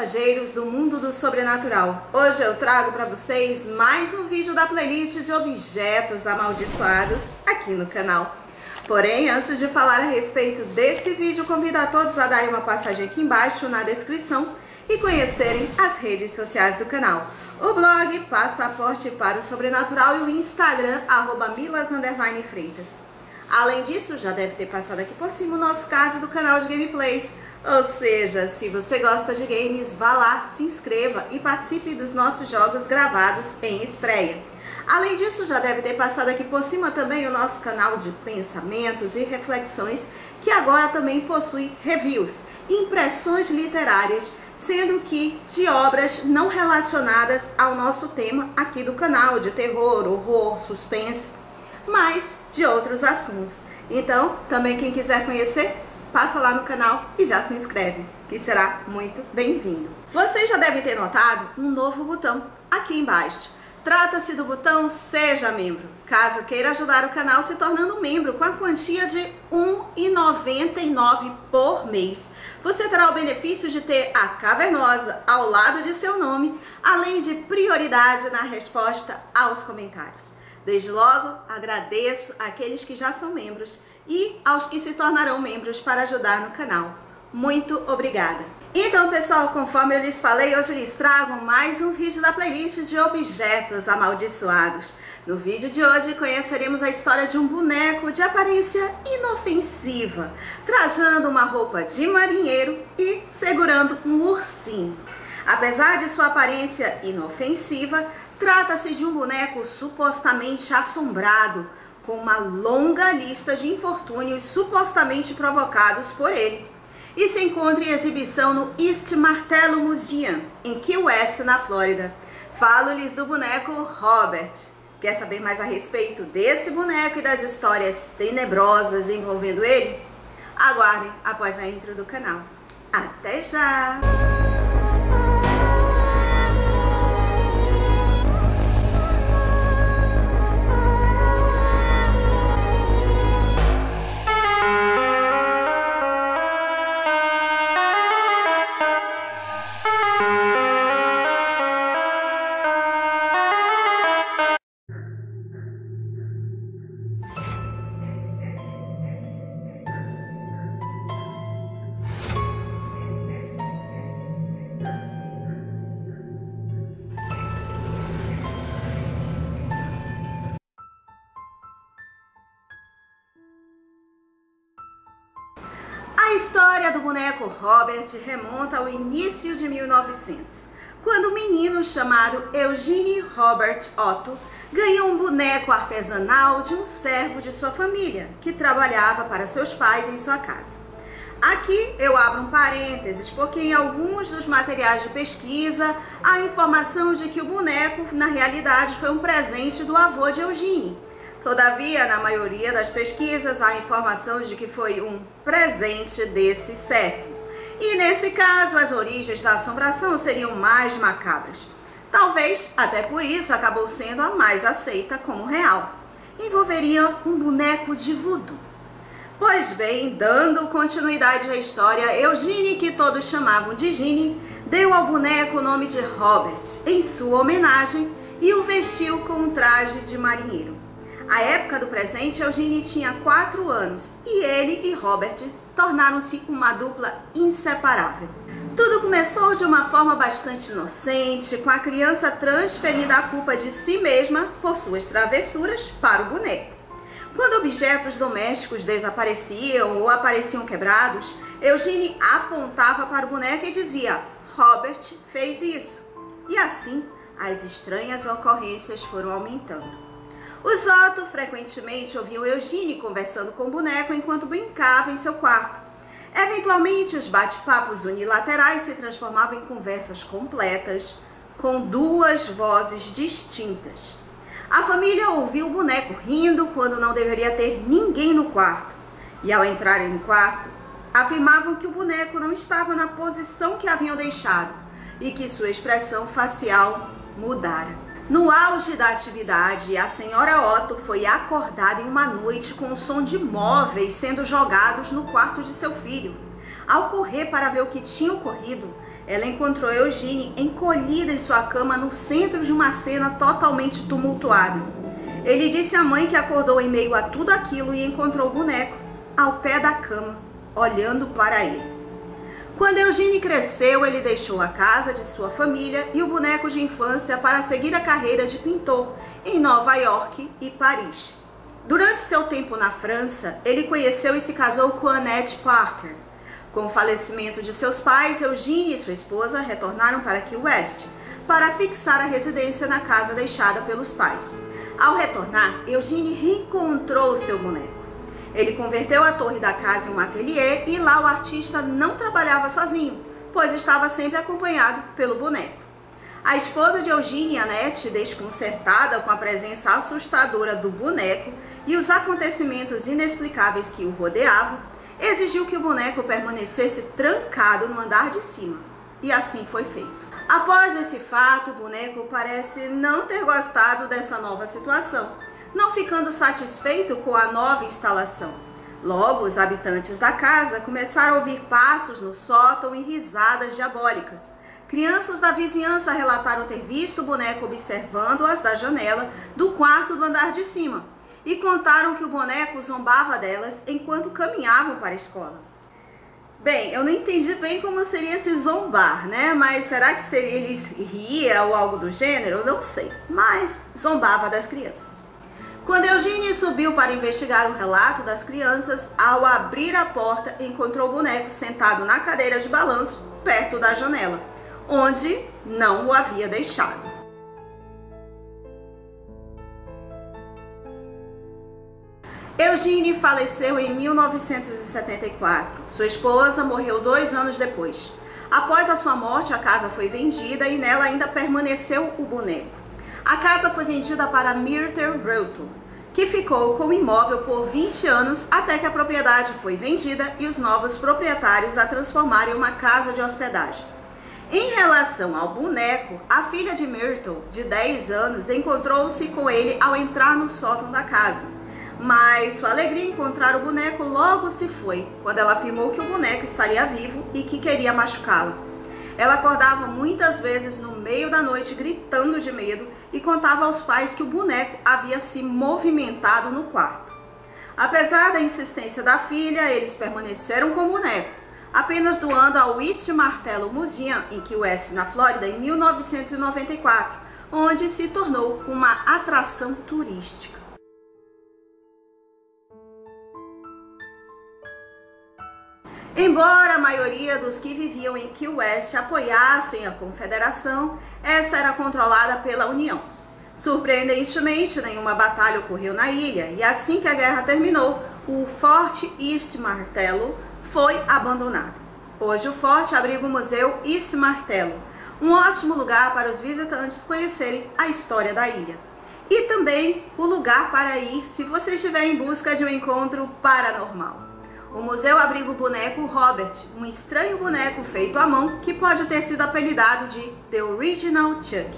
passageiros do mundo do sobrenatural. Hoje eu trago para vocês mais um vídeo da playlist de objetos amaldiçoados aqui no canal. Porém, antes de falar a respeito desse vídeo, convido a todos a darem uma passagem aqui embaixo na descrição e conhecerem as redes sociais do canal. O blog Passaporte para o Sobrenatural e o Instagram, arroba milas_freitas. Além disso, já deve ter passado aqui por cima o nosso card do canal de gameplays. Ou seja, se você gosta de games, vá lá, se inscreva e participe dos nossos jogos gravados em estreia. Além disso, já deve ter passado aqui por cima também o nosso canal de pensamentos e reflexões, que agora também possui reviews, impressões literárias, sendo que de obras não relacionadas ao nosso tema aqui do canal, de terror, horror, suspense mas de outros assuntos. Então, também quem quiser conhecer, passa lá no canal e já se inscreve, que será muito bem-vindo. Vocês já devem ter notado um novo botão aqui embaixo. Trata-se do botão Seja Membro. Caso queira ajudar o canal se tornando membro com a quantia de R$ 1,99 por mês. Você terá o benefício de ter a cavernosa ao lado de seu nome, além de prioridade na resposta aos comentários. Desde logo, agradeço àqueles que já são membros e aos que se tornarão membros para ajudar no canal. Muito obrigada! Então, pessoal, conforme eu lhes falei, hoje lhes trago mais um vídeo da playlist de objetos amaldiçoados. No vídeo de hoje conheceremos a história de um boneco de aparência inofensiva, trajando uma roupa de marinheiro e segurando um ursinho. Apesar de sua aparência inofensiva, Trata-se de um boneco supostamente assombrado, com uma longa lista de infortúnios supostamente provocados por ele. E se encontra em exibição no East Martello Museum, em Key West, na Flórida. Falo-lhes do boneco Robert. Quer saber mais a respeito desse boneco e das histórias tenebrosas envolvendo ele? Aguardem após a intro do canal. Até já! Robert remonta ao início de 1900, quando um menino chamado Eugene Robert Otto ganhou um boneco artesanal de um servo de sua família, que trabalhava para seus pais em sua casa. Aqui eu abro um parênteses, porque em alguns dos materiais de pesquisa há informação de que o boneco, na realidade, foi um presente do avô de Eugene Todavia, na maioria das pesquisas, há informação de que foi um presente desse servo. E nesse caso, as origens da assombração seriam mais macabras. Talvez, até por isso, acabou sendo a mais aceita como real. Envolveria um boneco de voodoo. Pois bem, dando continuidade à história, Eugene, que todos chamavam de Gene, deu ao boneco o nome de Robert, em sua homenagem, e o vestiu com um traje de marinheiro. À época do presente, Eugene tinha 4 anos e ele e Robert tornaram-se uma dupla inseparável. Tudo começou de uma forma bastante inocente, com a criança transferindo a culpa de si mesma por suas travessuras para o boneco. Quando objetos domésticos desapareciam ou apareciam quebrados, Eugene apontava para o boneco e dizia: Robert fez isso. E assim, as estranhas ocorrências foram aumentando. Os Otto frequentemente ouviam Eugene conversando com o boneco enquanto brincava em seu quarto. Eventualmente, os bate-papos unilaterais se transformavam em conversas completas, com duas vozes distintas. A família ouviu o boneco rindo quando não deveria ter ninguém no quarto. E ao entrarem no quarto, afirmavam que o boneco não estava na posição que haviam deixado e que sua expressão facial mudara. No auge da atividade, a senhora Otto foi acordada em uma noite com o som de móveis sendo jogados no quarto de seu filho. Ao correr para ver o que tinha ocorrido, ela encontrou Eugene encolhida em sua cama no centro de uma cena totalmente tumultuada. Ele disse à mãe que acordou em meio a tudo aquilo e encontrou o boneco ao pé da cama, olhando para ele. Quando Eugene cresceu, ele deixou a casa de sua família e o boneco de infância para seguir a carreira de pintor em Nova York e Paris. Durante seu tempo na França, ele conheceu e se casou com Annette Parker. Com o falecimento de seus pais, Eugene e sua esposa retornaram para Key West para fixar a residência na casa deixada pelos pais. Ao retornar, Eugene reencontrou seu boneco. Ele converteu a torre da casa em um ateliê e lá o artista não trabalhava sozinho, pois estava sempre acompanhado pelo boneco. A esposa de Eugene, Annette, desconcertada com a presença assustadora do boneco e os acontecimentos inexplicáveis que o rodeavam, exigiu que o boneco permanecesse trancado no andar de cima. E assim foi feito. Após esse fato, o boneco parece não ter gostado dessa nova situação, não ficando satisfeito com a nova instalação. Logo, os habitantes da casa começaram a ouvir passos no sótão e risadas diabólicas. Crianças da vizinhança relataram ter visto o boneco observando-as da janela do quarto do andar de cima e contaram que o boneco zombava delas enquanto caminhavam para a escola. Bem, eu não entendi bem como seria esse zombar, né? Mas será que seria, eles ria ou algo do gênero? Eu não sei. Mas zombava das crianças. Quando Eugênia subiu para investigar o relato das crianças, ao abrir a porta, encontrou o boneco sentado na cadeira de balanço, perto da janela, onde não o havia deixado. Eugene faleceu em 1974. Sua esposa morreu dois anos depois. Após a sua morte, a casa foi vendida e nela ainda permaneceu o boneco. A casa foi vendida para Myrtle Realtor, que ficou com o imóvel por 20 anos até que a propriedade foi vendida e os novos proprietários a transformaram em uma casa de hospedagem. Em relação ao boneco, a filha de Myrtle, de 10 anos, encontrou-se com ele ao entrar no sótão da casa mas sua alegria em encontrar o boneco logo se foi, quando ela afirmou que o boneco estaria vivo e que queria machucá-la. Ela acordava muitas vezes no meio da noite gritando de medo e contava aos pais que o boneco havia se movimentado no quarto. Apesar da insistência da filha, eles permaneceram com o boneco, apenas doando ao East Martello Museum em Key West, na Flórida, em 1994, onde se tornou uma atração turística. Embora a maioria dos que viviam em Key West apoiassem a Confederação, essa era controlada pela União. Surpreendentemente, nenhuma batalha ocorreu na ilha e assim que a guerra terminou, o Forte East Martello foi abandonado. Hoje o forte abriga o Museu East Martello, um ótimo lugar para os visitantes conhecerem a história da ilha. E também o lugar para ir se você estiver em busca de um encontro paranormal. O museu abriga o boneco Robert, um estranho boneco feito à mão que pode ter sido apelidado de The Original Chuck.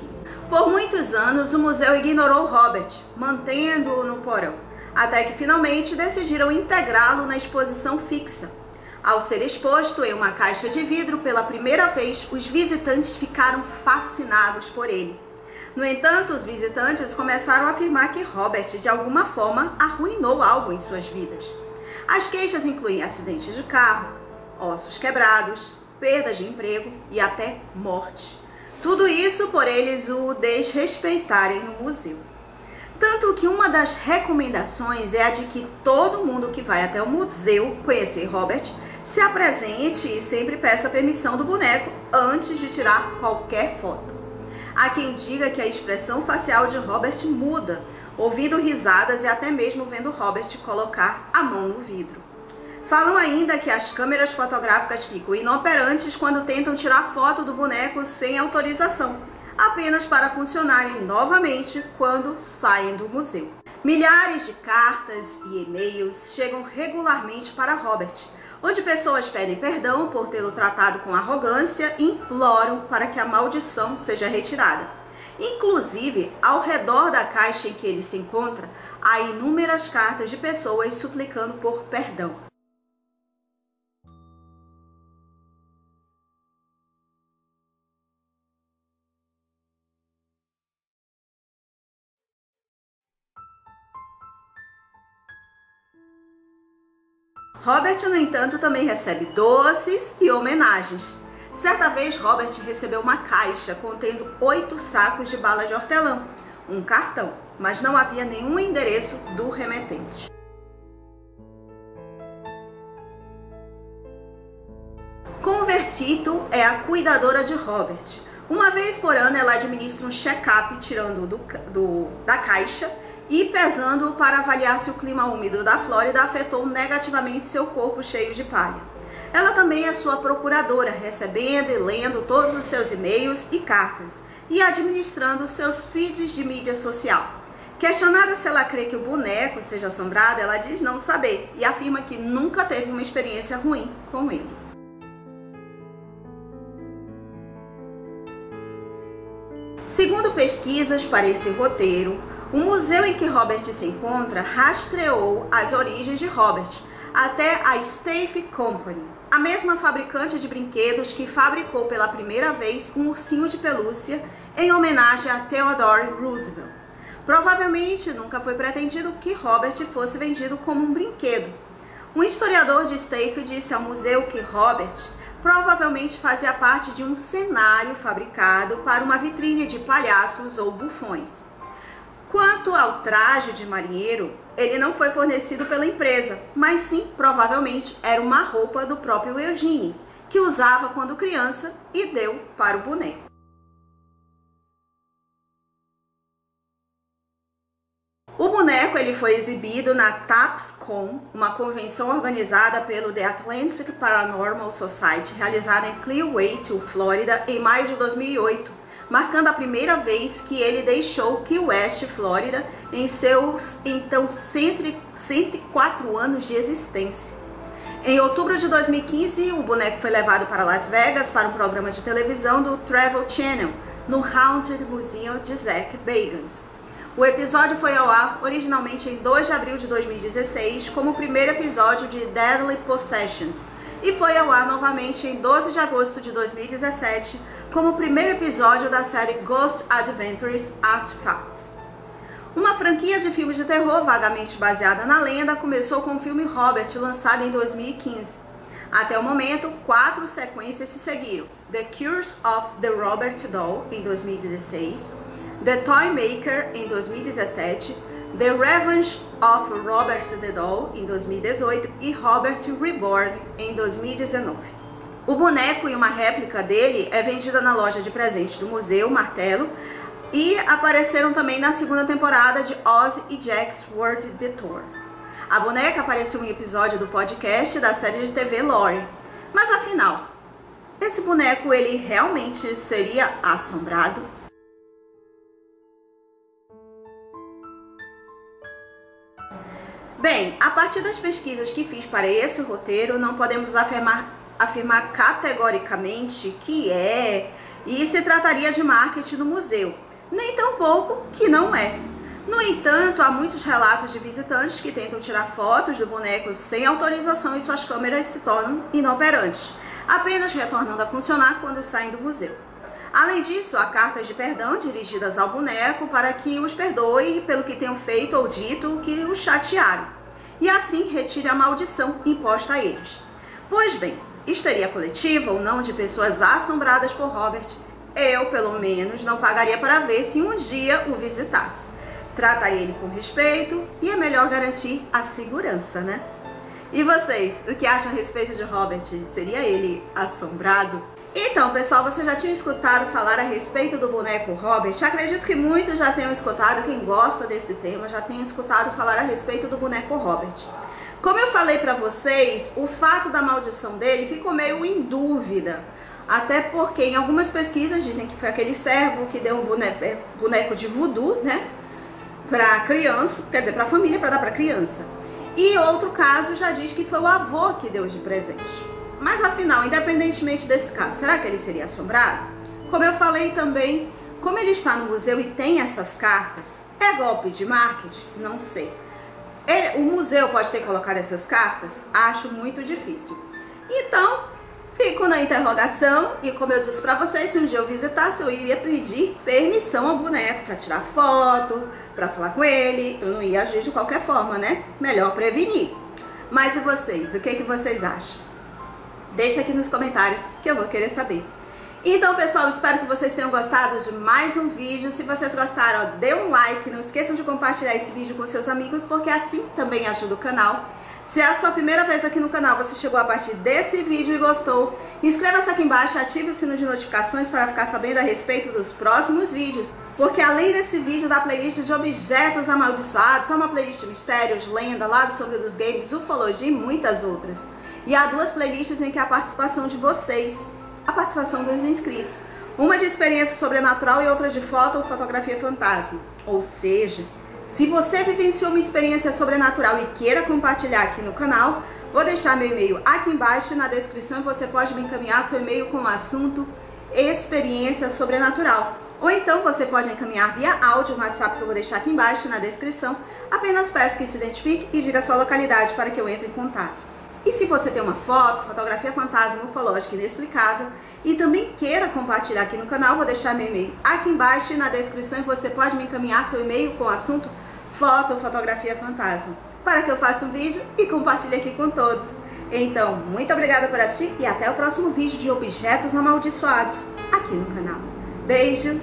Por muitos anos, o museu ignorou Robert, mantendo-o no porão, até que finalmente decidiram integrá-lo na exposição fixa. Ao ser exposto em uma caixa de vidro pela primeira vez, os visitantes ficaram fascinados por ele. No entanto, os visitantes começaram a afirmar que Robert, de alguma forma, arruinou algo em suas vidas. As queixas incluem acidentes de carro, ossos quebrados, perdas de emprego e até morte. Tudo isso por eles o desrespeitarem no museu. Tanto que uma das recomendações é a de que todo mundo que vai até o museu conhecer Robert se apresente e sempre peça permissão do boneco antes de tirar qualquer foto. Há quem diga que a expressão facial de Robert muda ouvindo risadas e até mesmo vendo Robert colocar a mão no vidro. Falam ainda que as câmeras fotográficas ficam inoperantes quando tentam tirar foto do boneco sem autorização, apenas para funcionarem novamente quando saem do museu. Milhares de cartas e e-mails chegam regularmente para Robert, onde pessoas pedem perdão por tê-lo tratado com arrogância e imploram para que a maldição seja retirada. Inclusive, ao redor da caixa em que ele se encontra, há inúmeras cartas de pessoas suplicando por perdão. Robert, no entanto, também recebe doces e homenagens. Certa vez, Robert recebeu uma caixa contendo oito sacos de bala de hortelã, um cartão, mas não havia nenhum endereço do remetente. Convertito é a cuidadora de Robert. Uma vez por ano, ela administra um check-up tirando do, do, da caixa e pesando para avaliar se o clima úmido da Flórida afetou negativamente seu corpo cheio de palha. Ela também é sua procuradora, recebendo e lendo todos os seus e-mails e cartas e administrando seus feeds de mídia social. Questionada se ela crê que o boneco seja assombrado, ela diz não saber e afirma que nunca teve uma experiência ruim com ele. Segundo pesquisas para esse roteiro, o museu em que Robert se encontra rastreou as origens de Robert até a Steiff Company, a mesma fabricante de brinquedos que fabricou pela primeira vez um ursinho de pelúcia em homenagem a Theodore Roosevelt. Provavelmente nunca foi pretendido que Robert fosse vendido como um brinquedo. Um historiador de Steiff disse ao museu que Robert provavelmente fazia parte de um cenário fabricado para uma vitrine de palhaços ou bufões. Quanto ao traje de marinheiro, ele não foi fornecido pela empresa, mas sim, provavelmente, era uma roupa do próprio Eugene, que usava quando criança e deu para o boneco. O boneco ele foi exibido na TAPSCon, uma convenção organizada pelo The Atlantic Paranormal Society, realizada em Clearwater, Flórida, em maio de 2008 marcando a primeira vez que ele deixou Key West, Flórida, em seus então 104 anos de existência. Em outubro de 2015, o boneco foi levado para Las Vegas para um programa de televisão do Travel Channel, no Haunted Museum de Zach Bagans. O episódio foi ao ar originalmente em 2 de abril de 2016 como o primeiro episódio de Deadly Possessions e foi ao ar novamente em 12 de agosto de 2017 como o primeiro episódio da série Ghost Adventures Artifacts. Uma franquia de filmes de terror vagamente baseada na lenda começou com o filme Robert, lançado em 2015. Até o momento, quatro sequências se seguiram: The Cures of the Robert Doll, em 2016, The Toy Maker, em 2017, The Revenge of Robert the Doll, em 2018, e Robert Reborn, em 2019. O boneco e uma réplica dele é vendida na loja de presentes do Museu Martelo e apareceram também na segunda temporada de Oz e Jack's World Detour. A boneca apareceu em episódio do podcast da série de TV Lore. Mas afinal, esse boneco ele realmente seria assombrado? Bem, a partir das pesquisas que fiz para esse roteiro, não podemos afirmar afirmar categoricamente que é e se trataria de marketing no museu, nem tampouco que não é. No entanto, há muitos relatos de visitantes que tentam tirar fotos do boneco sem autorização e suas câmeras se tornam inoperantes, apenas retornando a funcionar quando saem do museu. Além disso, há cartas de perdão dirigidas ao boneco para que os perdoe pelo que tenham feito ou dito que o chatearam, e assim retire a maldição imposta a eles. Pois bem, histeria coletiva ou não de pessoas assombradas por Robert, eu, pelo menos, não pagaria para ver se um dia o visitasse. Trataria ele com respeito e é melhor garantir a segurança, né? E vocês, o que acham a respeito de Robert? Seria ele assombrado? Então, pessoal, vocês já tinham escutado falar a respeito do boneco Robert? Acredito que muitos já tenham escutado, quem gosta desse tema já tenham escutado falar a respeito do boneco Robert. Como eu falei para vocês, o fato da maldição dele ficou meio em dúvida. Até porque em algumas pesquisas dizem que foi aquele servo que deu um boneco, de voodoo, né? Pra criança, quer dizer, pra família, para dar pra criança. E outro caso já diz que foi o avô que deu de presente. Mas afinal, independentemente desse caso, será que ele seria assombrado? Como eu falei também, como ele está no museu e tem essas cartas, é golpe de marketing? Não sei. Ele, o museu pode ter colocado essas cartas? Acho muito difícil. Então, fico na interrogação e como eu disse para vocês, se um dia eu visitasse, eu iria pedir permissão ao boneco para tirar foto, para falar com ele. Eu não ia agir de qualquer forma, né? Melhor prevenir. Mas e vocês? O que, que vocês acham? Deixa aqui nos comentários que eu vou querer saber. Então, pessoal, espero que vocês tenham gostado de mais um vídeo. Se vocês gostaram, ó, dê um like. Não esqueçam de compartilhar esse vídeo com seus amigos, porque assim também ajuda o canal. Se é a sua primeira vez aqui no canal, você chegou a partir desse vídeo e gostou, inscreva-se aqui embaixo, ative o sino de notificações para ficar sabendo a respeito dos próximos vídeos. Porque além desse vídeo da playlist de objetos amaldiçoados, há uma playlist de mistérios, lenda, lado sobre dos games, ufologia e muitas outras. E há duas playlists em que há a participação de vocês, a participação dos inscritos. Uma de experiência sobrenatural e outra de foto ou fotografia fantasma. Ou seja, se você vivenciou uma experiência sobrenatural e queira compartilhar aqui no canal, vou deixar meu e-mail aqui embaixo na descrição você pode me encaminhar seu e-mail com o assunto experiência sobrenatural. Ou então você pode encaminhar via áudio no WhatsApp que eu vou deixar aqui embaixo na descrição. Apenas peço que se identifique e diga sua localidade para que eu entre em contato. E se você tem uma foto, fotografia fantasma, ufológica inexplicável e também queira compartilhar aqui no canal, vou deixar meu e-mail aqui embaixo e na descrição e você pode me encaminhar seu e-mail com o assunto foto ou fotografia fantasma para que eu faça um vídeo e compartilhe aqui com todos. Então, muito obrigada por assistir e até o próximo vídeo de objetos amaldiçoados aqui no canal. Beijo!